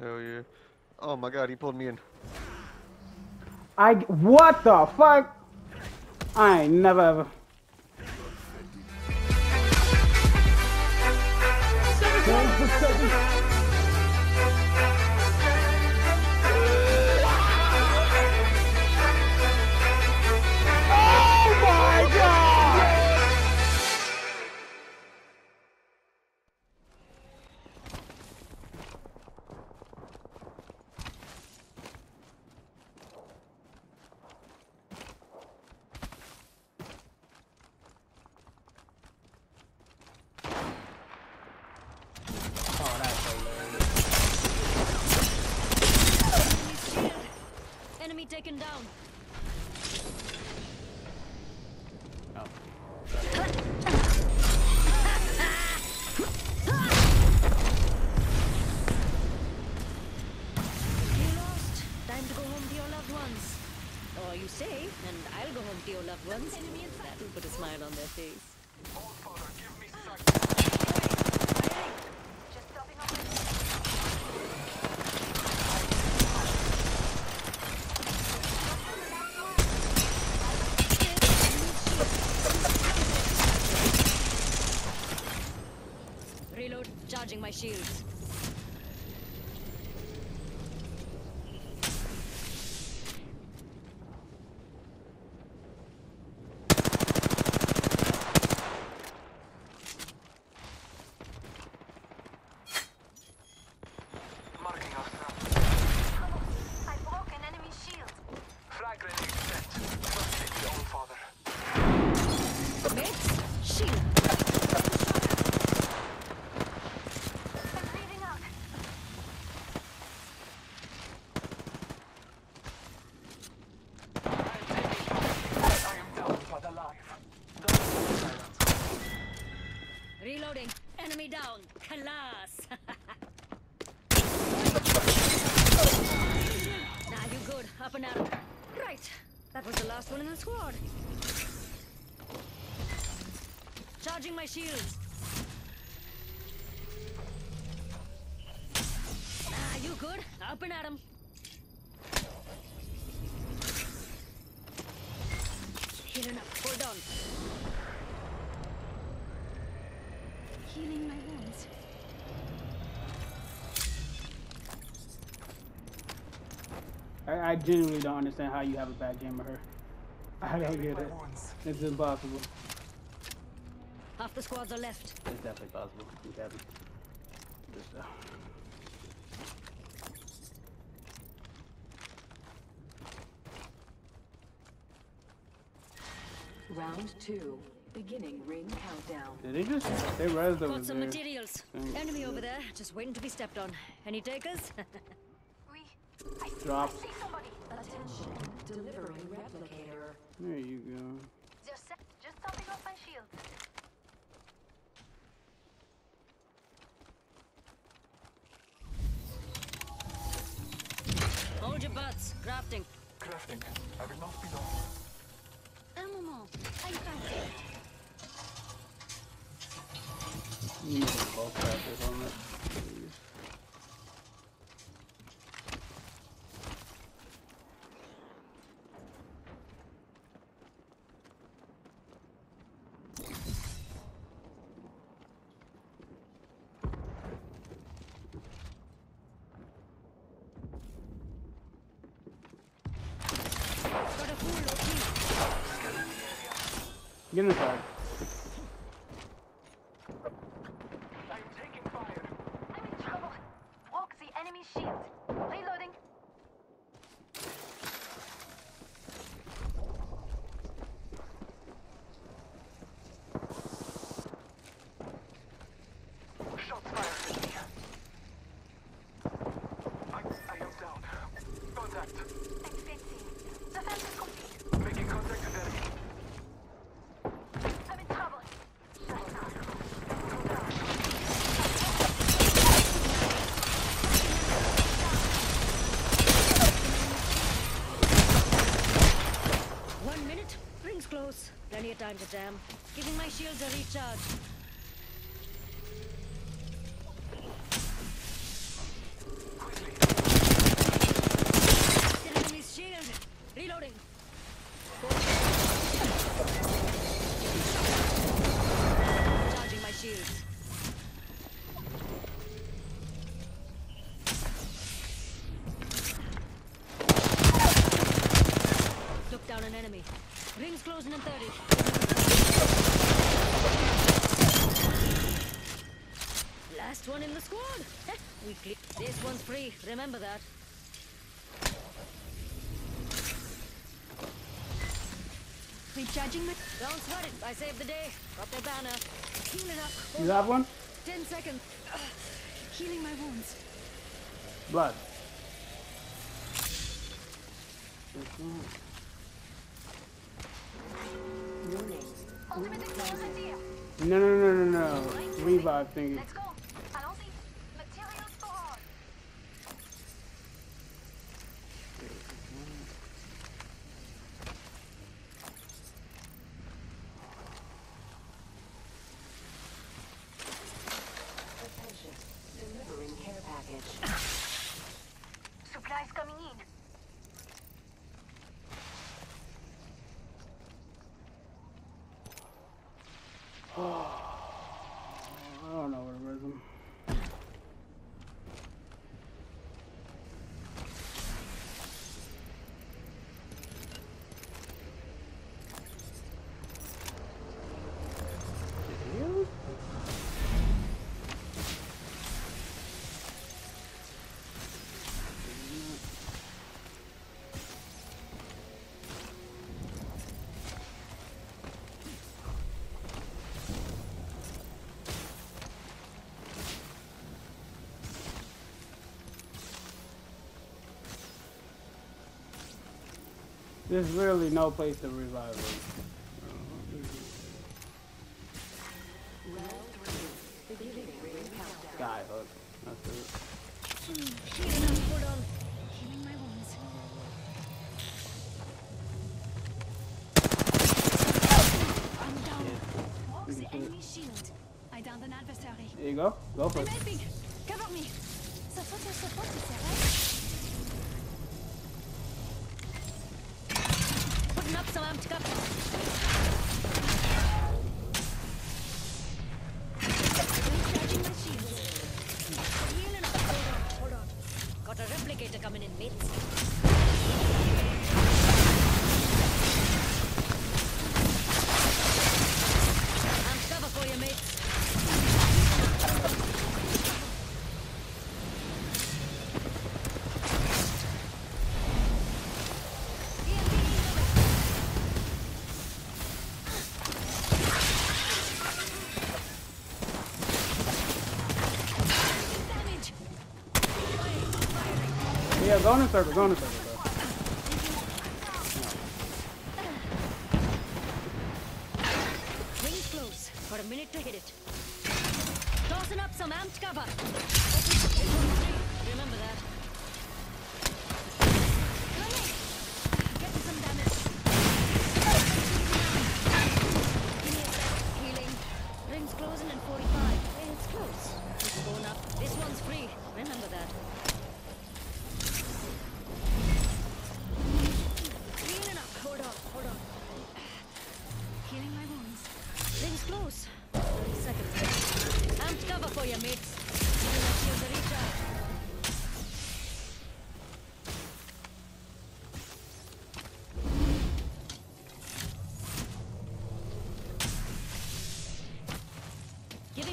Hell yeah. Oh my god, he pulled me in. I what the fuck? I ain't never ever. Oh down. Charging my shields. Marking our ground. I broke an enemy shield. Frag grenade set. Trust in the All Father. Mates, shield. I'm bleeding out. I am down but alive. Don't silence. Reloading. Enemy down. Class. nah, you good. Up and out. Right. That was the last one in the squad. Charging my shields. Ah, you good? Up and at 'em. Healing up. Hold on. Healing my wounds. I, I genuinely don't understand how you have a bad game of her. I don't get it. It's impossible. Half the squads are left. It's definitely possible. You got it. Just, uh, Round two. Beginning ring countdown. did they just they rezzed over Got some there? materials. Thanks. Enemy over there, just waiting to be stepped on. Any takers? We. I see, Drop. I see somebody. Attention. Delivering replicator. There you go. Just, se- just topping off my shield. Hold your butts. Crafting. Crafting. I will not be long. Un moment. I found it. You need to crafters on that. please. Got a full low Get inside. I am taking fire. I'm in trouble. Broke the enemy shield. Reloading. Shots fired at me. I, I am down. Contact. Advancing. Defense is complete. Making contact with enemy. I'm in trouble. Shut up. One minute. Rings of time to jam. Giving my shields a recharge. Closing in 30. Last one in the squad. We cle- This one's free. Remember that. Recharging my. Don't sweat it. I saved the day. Got their banner. Healing up. You have one? Ten seconds. Healing my wounds. Blood. Warning. Ultimate No, no, no, no, no. Revive thingy. There's really no place to revive it. Round three. Beginning ring countdown. Sky hook. That's it. Healing up. Hold on. Healing my wounds. I'm down. Walk the enemy shield. I downed an adversary. There you go. Go for it. Yeah, go in a circle. Go in a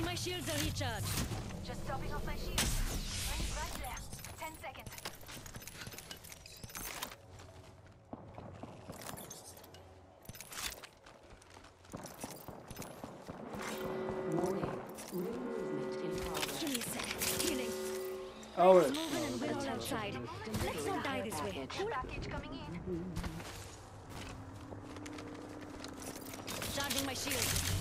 Giving my shields a recharge. Just topping off my shield. Rings right there. Ten seconds. Warning. Ring movement in progress. Give me a sec. Healing. Oh, it's. Moving and we're outside. Let's not die this way. Cool. Package coming in. Charging my shield.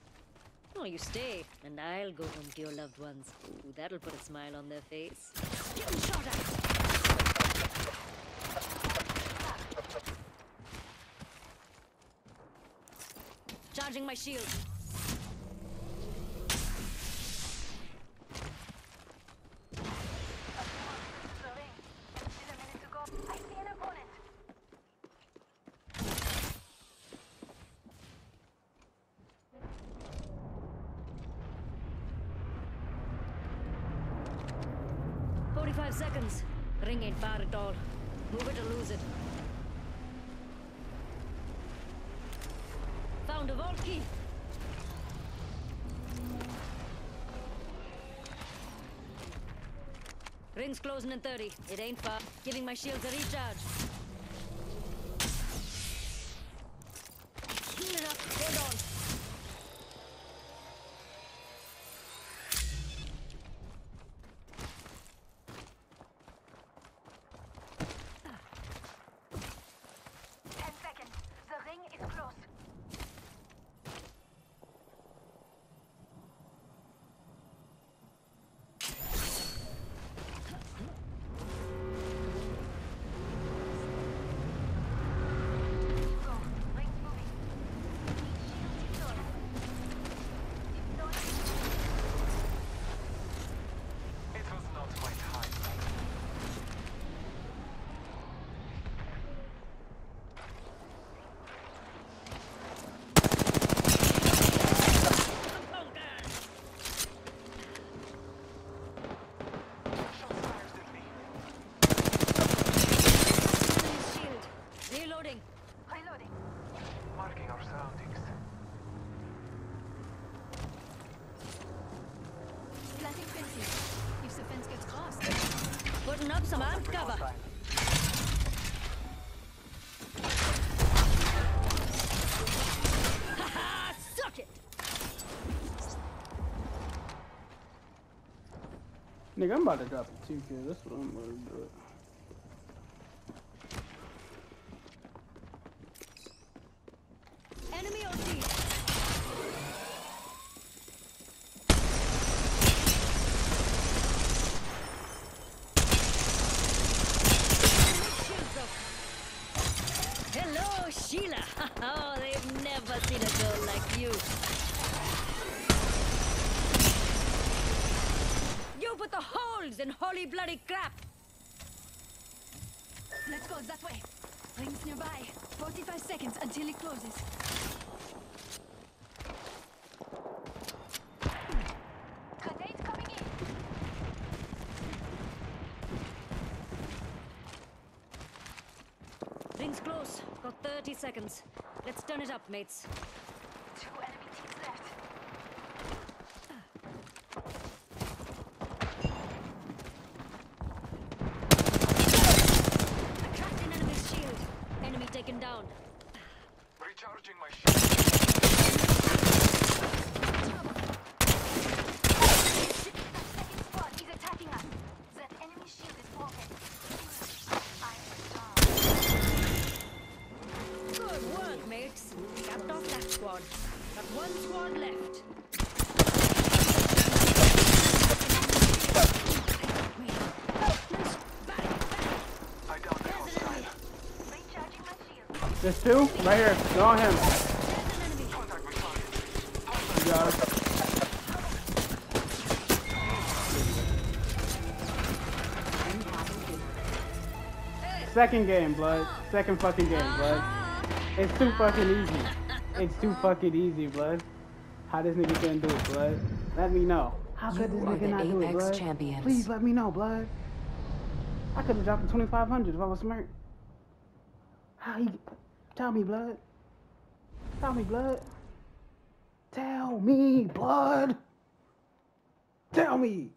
You stay, and I'll go home to your loved ones. Ooh, that'll put a smile on their face. Getting shot at! Charging my shield. 45 seconds. Ring ain't bad at all. Move it or lose it. Found a vault key. Ring's closing in 30. It ain't far. Giving my shields a recharge. Nigga, I'm about to drop a 2K. That's what I'm about to do. Enemy OT. Hello, Sheila. Oh, they've never seen a girl like. You holes in holy bloody crap. Let's go that way. Rings nearby. 45 seconds until it closes. Ring's close. Got 30 seconds. Let's turn it up, mates. Two enemy teams left. Cracked an enemy's shield. Enemy taken down. Recharging my shield. Second squad is attacking us. That enemy shield is broken. I'm down. Good work, mates. Capped off that squad. Got one squad left. Nice. Back, back. I downed the There's an enemy. hostile. Recharging my shield. There's two right here. Go on him. There's an enemy. Contact with target. You got it. Second game, blood. Second fucking game, blood. It's too fucking easy. It's too fucking easy, blood. How this nigga gonna do it, blood? Let me know. How could this You are nigga not do it, Apex blood? champions. Please let me know, blood. I could have dropped the 2500 if I was smart. How he... Tell me, blood. Tell me, blood. Tell me, blood. Tell me.